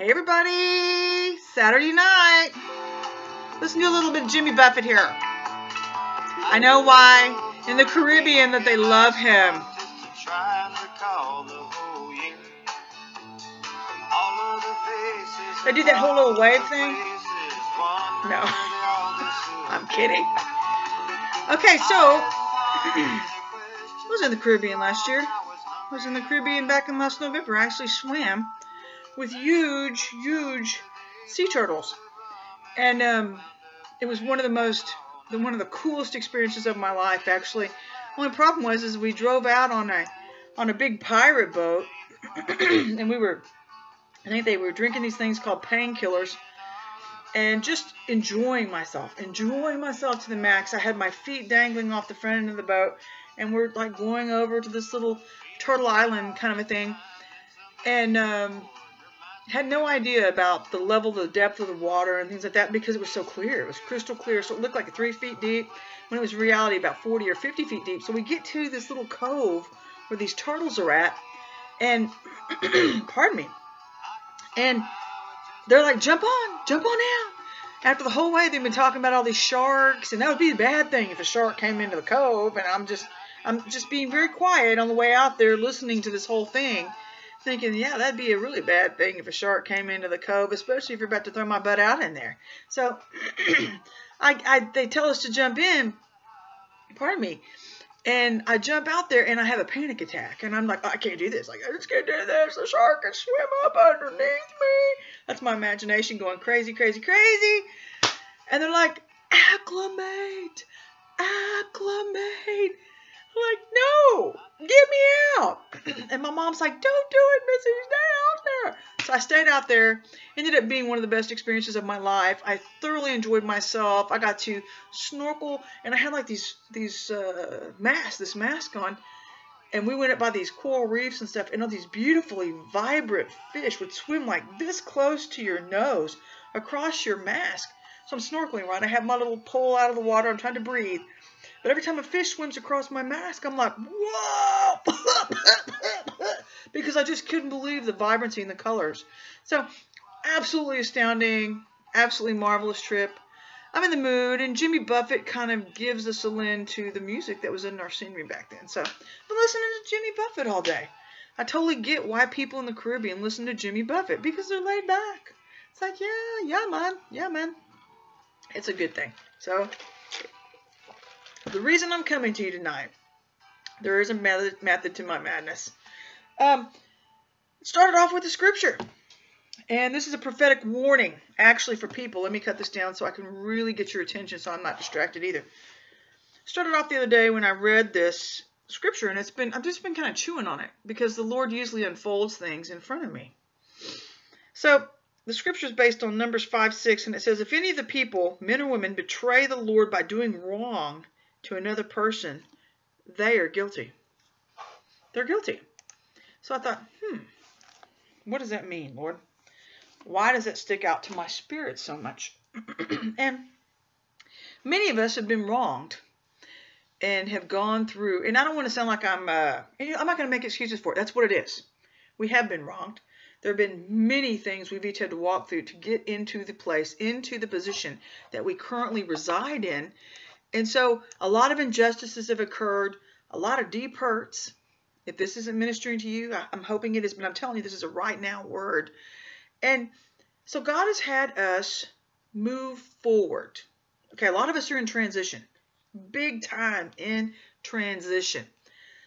Hey everybody! Saturday night. Listen to a little bit of Jimmy Buffett here. I know why in the Caribbean that they love him. They do that whole little wave thing? No. I'm kidding. Okay, so I was in the Caribbean last year. I was in the Caribbean back in last November. I actually swam with huge, huge sea turtles. And um, it was one of the most, one of the coolest experiences of my life, actually. Only problem was, is we drove out on a, on a big pirate boat, and we were, I think they were drinking these things called painkillers, and just enjoying myself, enjoying myself to the max. I had my feet dangling off the front end of the boat, and we're like going over to this little turtle island kind of a thing, and um, had no idea about the level, the depth of the water and things like that because it was so clear. It was crystal clear, so it looked like three feet deep when it was reality about 40 or 50 feet deep. So we get to this little cove where these turtles are at, and pardon me, and they're like, jump on, jump on out. After the whole way, they've been talking about all these sharks, and that would be a bad thing if a shark came into the cove, and I'm just, I'm just being very quiet on the way out there, listening to this whole thing thinking, yeah, that'd be a really bad thing if a shark came into the cove, especially if you're about to throw my butt out in there. So I, I, they tell us to jump in, pardon me, and I jump out there and I have a panic attack. And I'm like, oh, I can't do this. Like, I just can't do this. The shark can swim up underneath me. That's my imagination going crazy, crazy, crazy. And they're like, acclimate, acclimate. I'm like, no, get me out. and my mom's like, don't do it, Missy, stay out there. So I stayed out there. Ended up being one of the best experiences of my life. I thoroughly enjoyed myself. I got to snorkel, and I had like these these uh, masks, this mask on. And we went up by these coral reefs and stuff, and all these beautifully vibrant fish would swim like this close to your nose across your mask. So I'm snorkeling, right? I have my little pole out of the water. I'm trying to breathe. But every time a fish swims across my mask, I'm like, whoa! because I just couldn't believe the vibrancy and the colors. So, absolutely astounding, absolutely marvelous trip. I'm in the mood, and Jimmy Buffett kind of gives us a lend to the music that was in our scenery back then. So, I've been listening to Jimmy Buffett all day. I totally get why people in the Caribbean listen to Jimmy Buffett because they're laid back. It's like, yeah, yeah, man, yeah, man. It's a good thing. So, the reason I'm coming to you tonight, there is a method, method to my madness. Um, started off with the scripture. And this is a prophetic warning, actually, for people. Let me cut this down so I can really get your attention so I'm not distracted either. Started off the other day when I read this scripture, and it's been I've just been kind of chewing on it because the Lord usually unfolds things in front of me. So the scripture is based on Numbers 5 6, and it says, If any of the people, men or women, betray the Lord by doing wrong to another person, they are guilty. They're guilty. So I thought, hmm, what does that mean, Lord? Why does that stick out to my spirit so much? and many of us have been wronged and have gone through, and I don't want to sound like I'm, uh, I'm not going to make excuses for it. That's what it is. We have been wronged. There have been many things we've each had to walk through to get into the place, into the position that we currently reside in. And so a lot of injustices have occurred, a lot of deep hurts. If this isn't ministering to you, I'm hoping it is, but I'm telling you, this is a right now word. And so God has had us move forward. Okay, a lot of us are in transition, big time in transition.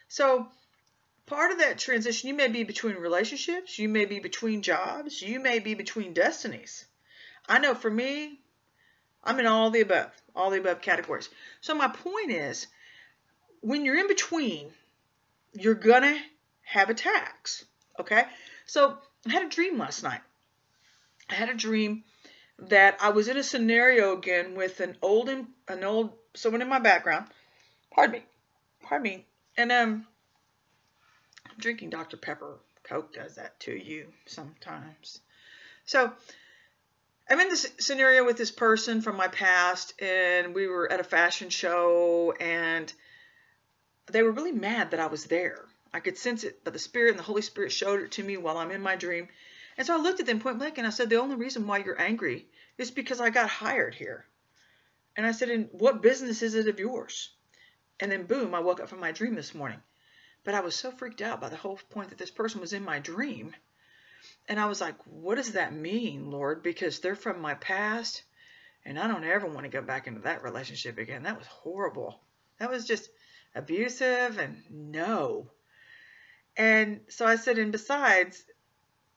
So part of that transition, you may be between relationships, you may be between jobs, you may be between destinies. I know for me, I'm in all the above, all the above categories. So my point is, when you're in between, you're gonna have attacks. Okay. So I had a dream last night. I had a dream that I was in a scenario again with an old, an old someone in my background. Pardon me, pardon me, and um, drinking Dr Pepper. Coke does that to you sometimes. So I'm in this scenario with this person from my past, and we were at a fashion show, and they were really mad that I was there. I could sense it, but the Spirit and the Holy Spirit showed it to me while I'm in my dream. And so I looked at them point blank and I said, The only reason why you're angry is because I got hired here. And I said, And what business is it of yours? And then, boom, I woke up from my dream this morning. But I was so freaked out by the whole point that this person was in my dream. And I was like, What does that mean, Lord? Because they're from my past. And I don't ever want to go back into that relationship again. That was horrible. That was just abusive and no. And so I said, and besides,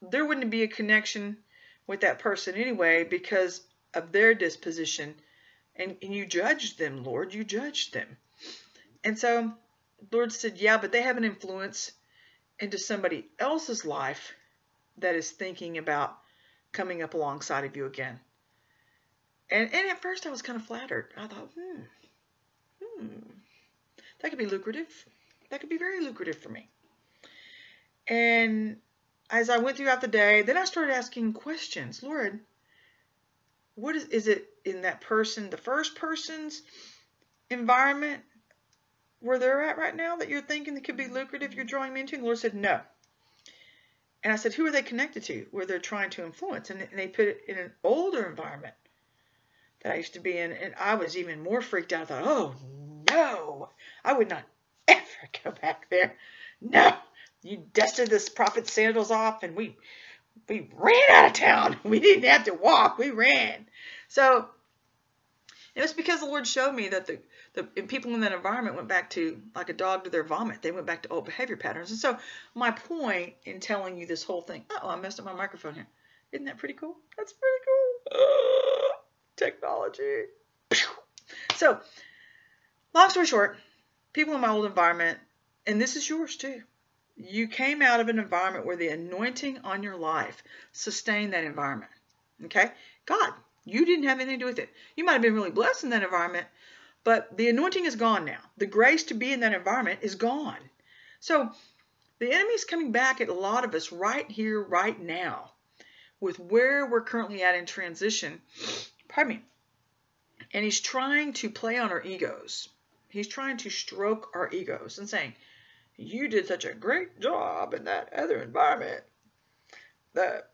there wouldn't be a connection with that person anyway because of their disposition. And, and you judged them, Lord. You judged them. And so Lord said, yeah, but they have an influence into somebody else's life that is thinking about coming up alongside of you again. And, and at first I was kind of flattered. I thought, hmm, hmm, that could be lucrative. That could be very lucrative for me. And as I went throughout the day, then I started asking questions. Lord, what is is it in that person, the first person's environment where they're at right now that you're thinking that could be lucrative you're drawing me into? And the Lord said, No. And I said, Who are they connected to where they're trying to influence? And they put it in an older environment that I used to be in. And I was even more freaked out. I thought, Oh, no, I would not ever go back there. No you dusted this prophet's sandals off and we we ran out of town. We didn't have to walk. We ran. So it was because the Lord showed me that the, the people in that environment went back to like a dog to their vomit. They went back to old behavior patterns. And so my point in telling you this whole thing, oh, I messed up my microphone here. Isn't that pretty cool? That's pretty cool. Uh, technology. So long story short, people in my old environment, and this is yours too. You came out of an environment where the anointing on your life sustained that environment. Okay? God, you didn't have anything to do with it. You might have been really blessed in that environment, but the anointing is gone now. The grace to be in that environment is gone. So the enemy is coming back at a lot of us right here, right now, with where we're currently at in transition. Pardon me. And he's trying to play on our egos. He's trying to stroke our egos and saying, you did such a great job in that other environment that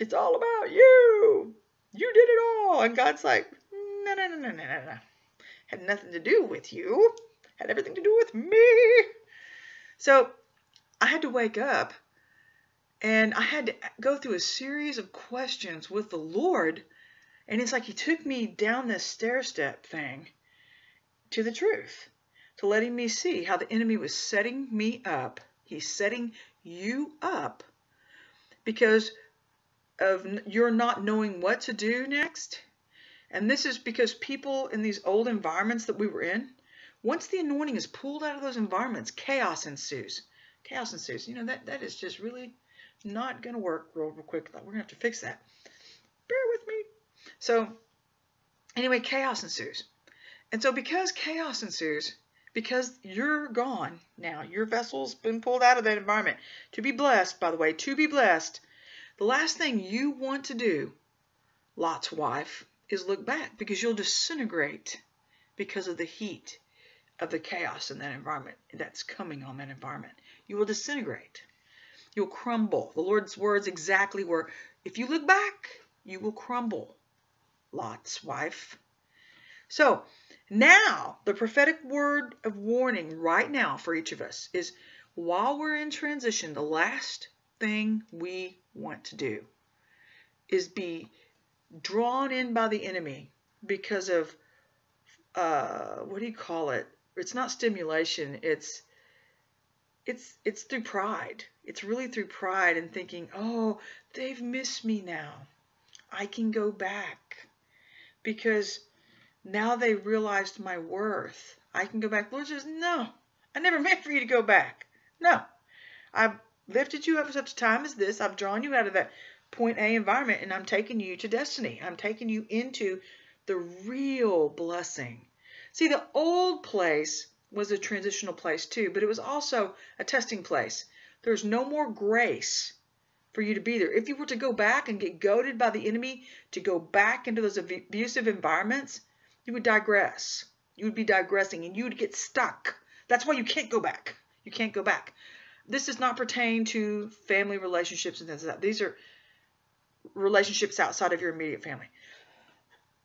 it's all about you. You did it all. And God's like, no, no, no, no, no, no, no. Had nothing to do with you. Had everything to do with me. So I had to wake up and I had to go through a series of questions with the Lord. And it's like he took me down this stair step thing to the truth to letting me see how the enemy was setting me up. He's setting you up because of you're not knowing what to do next. And this is because people in these old environments that we were in, once the anointing is pulled out of those environments, chaos ensues. Chaos ensues. You know, that, that is just really not going to work real, real quick. We're going to have to fix that. Bear with me. So, anyway, chaos ensues. And so, because chaos ensues, because you're gone now. Your vessel's been pulled out of that environment. To be blessed, by the way, to be blessed, the last thing you want to do, Lot's wife, is look back because you'll disintegrate because of the heat of the chaos in that environment that's coming on that environment. You will disintegrate. You'll crumble. The Lord's words exactly were if you look back, you will crumble, Lot's wife. So, now, the prophetic word of warning right now for each of us is while we're in transition, the last thing we want to do is be drawn in by the enemy because of uh, what do you call it? It's not stimulation. It's it's it's through pride. It's really through pride and thinking, oh, they've missed me now. I can go back because now they realized my worth. I can go back. Lord says, No, I never meant for you to go back. No. I've lifted you up for such a time as this. I've drawn you out of that point A environment and I'm taking you to destiny. I'm taking you into the real blessing. See, the old place was a transitional place too, but it was also a testing place. There's no more grace for you to be there. If you were to go back and get goaded by the enemy to go back into those abusive environments, you would digress. You would be digressing and you would get stuck. That's why you can't go back. You can't go back. This does not pertain to family relationships and things like that. These are relationships outside of your immediate family.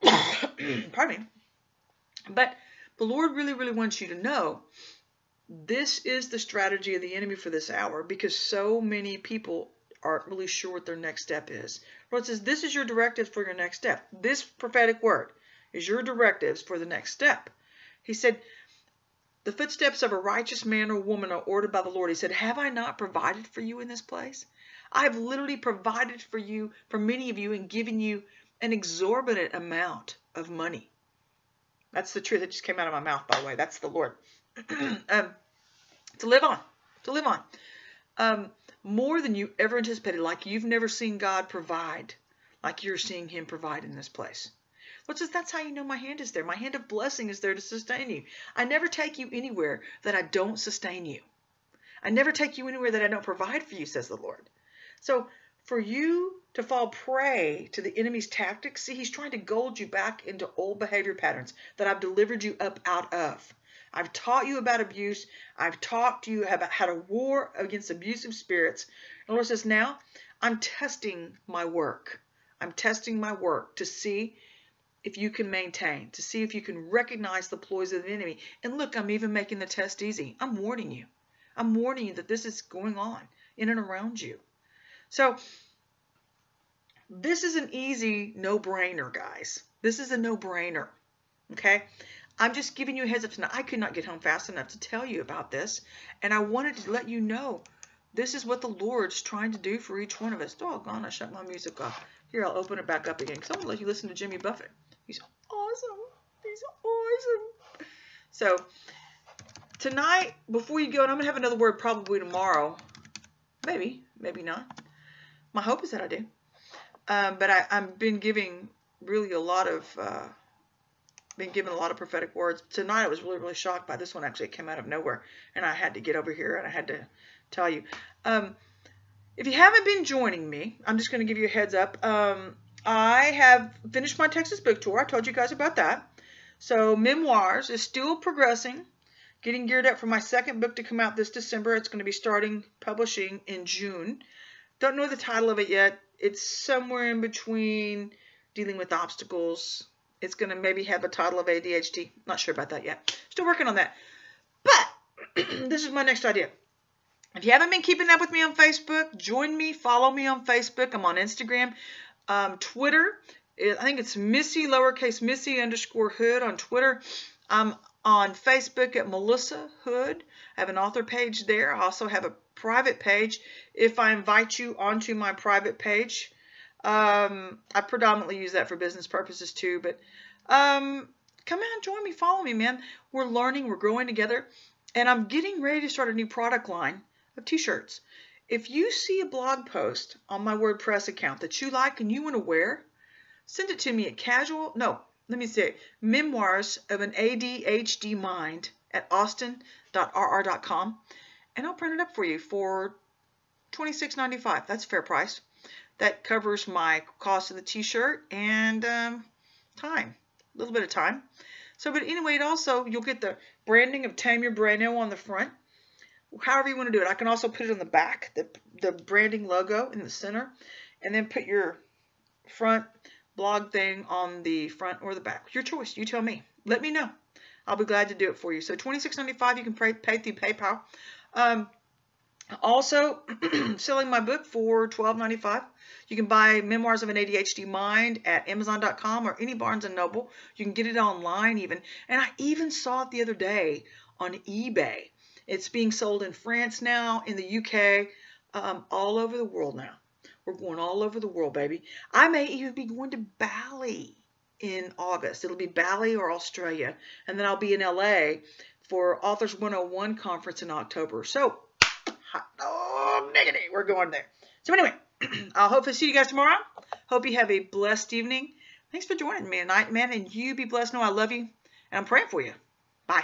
Pardon me. But the Lord really, really wants you to know this is the strategy of the enemy for this hour because so many people aren't really sure what their next step is. Lord says, This is your directives for your next step. This prophetic word is your directives for the next step. He said, The footsteps of a righteous man or woman are ordered by the Lord. He said, Have I not provided for you in this place? I have literally provided for you, for many of you, and given you an exorbitant amount of money. That's the truth that just came out of my mouth, by the way. That's the Lord. um, to live on, to live on. Um, more than you ever anticipated, like you've never seen God provide, like you're seeing Him provide in this place. What says that's how you know my hand is there. My hand of blessing is there to sustain you. I never take you anywhere that I don't sustain you. I never take you anywhere that I don't provide for you, says the Lord. So for you to fall prey to the enemy's tactics, see, he's trying to goad you back into old behavior patterns that I've delivered you up out of. I've taught you about abuse. I've taught you about how to war against abusive spirits. And the Lord says, now I'm testing my work. I'm testing my work to see if you can maintain, to see if you can recognize the ploys of the enemy. And look, I'm even making the test easy. I'm warning you. I'm warning you that this is going on in and around you. So this is an easy no-brainer, guys. This is a no-brainer. Okay? I'm just giving you a heads up tonight. I could not get home fast enough to tell you about this. And I wanted to let you know this is what the Lord's trying to do for each one of us. Doggone, I shut my music off. Here, I'll open it back up again because I want to let you listen to Jimmy Buffett. He's awesome. He's awesome. So, tonight, before you go, and I'm going to have another word probably tomorrow. Maybe, maybe not. My hope is that I do. Um, but I, I've been giving really a lot of, uh, been given a lot of prophetic words. Tonight I was really, really shocked by this one. Actually, it came out of nowhere, and I had to get over here and I had to tell you. Um, if you haven't been joining me, I'm just going to give you a heads up. Um, I have finished my Texas book tour. I told you guys about that. So Memoirs is still progressing, getting geared up for my second book to come out this December. It's going to be starting publishing in June. Don't know the title of it yet it's somewhere in between dealing with obstacles. It's going to maybe have a title of ADHD. Not sure about that yet. Still working on that. But this is my next idea. If you haven't been keeping up with me on Facebook, join me. Follow me on Facebook. I'm on Instagram, um, Twitter. I think it's Missy, lowercase Missy underscore Hood on Twitter. I'm on Facebook at Melissa Hood. I have an author page there. I also have a private page if I invite you onto my private page. Um, I predominantly use that for business purposes too, but um, come out and join me, follow me, man. We're learning, we're growing together, and I'm getting ready to start a new product line of t-shirts. If you see a blog post on my WordPress account that you like and you want to wear, send it to me at casual, no, let me say memoirs of an ADHD mind at austin.rr.com and I'll print it up for you for $26.95. That's a fair price. That covers my cost of the t-shirt and um, time, a little bit of time. So, but anyway, it also, you'll get the branding of Tame Your BrainO on the front. However you want to do it. I can also put it on the back, the, the branding logo in the center, and then put your front blog thing on the front or the back. Your choice. You tell me. Let me know. I'll be glad to do it for you. So $26.95, you can pay, pay through PayPal. Um, also, selling my book for $12.95. You can buy Memoirs of an ADHD Mind at Amazon.com or any Barnes & Noble. You can get it online even. And I even saw it the other day on eBay. It's being sold in France now, in the UK, um, all over the world now. We're going all over the world, baby. I may even be going to Bali in August. It'll be Bali or Australia. And then I'll be in LA for Authors 101 conference in October. So, oh, negative, we're going there. So anyway, I'll hopefully see you guys tomorrow. Hope you have a blessed evening. Thanks for joining me tonight, man, and you be blessed. Know I love you, and I'm praying for you. Bye.